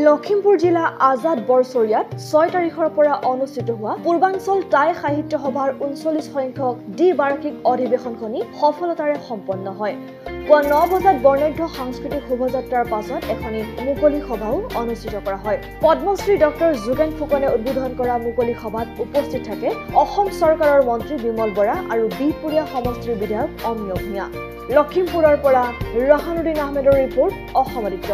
লখিমপুৰ জিলা আজাদ বৰচৰিয়াত ছয় তাৰিখৰ পৰা অনুষ্ঠিত হোৱা পূৰ্বাঞ্চল টাই সাহিত্য সভাৰ ঊনচল্লিছ সংখ্যক দ্বি বাৰ্ষিক অধিৱেশনখনি সফলতাৰে সম্পন্ন হয়। পুৱা ন বজাত বৰ্ণাঢ্য সাংস্কৃতিক শোভাযাত্ৰাৰ পাছত এখনি মুকলি সভাও অনুষ্ঠিত কৰা হয়। পদ্মশ্ৰী ডক্টৰ যোগেন ফুকনে উদ্বোধন কৰা মুকলি সভাত উপস্থিত থাকে অসম চৰকাৰৰ মন্ত্ৰী বিমল বৰা আৰু বিহপুৰীয়া সমষ্টিৰ বিধায়ক অমিয় ভূঞা। লখিমপুৰৰ পৰা ৰহানুদ্দিন আহমেদৰ ৰিপৰ্ট অসমাদিত্য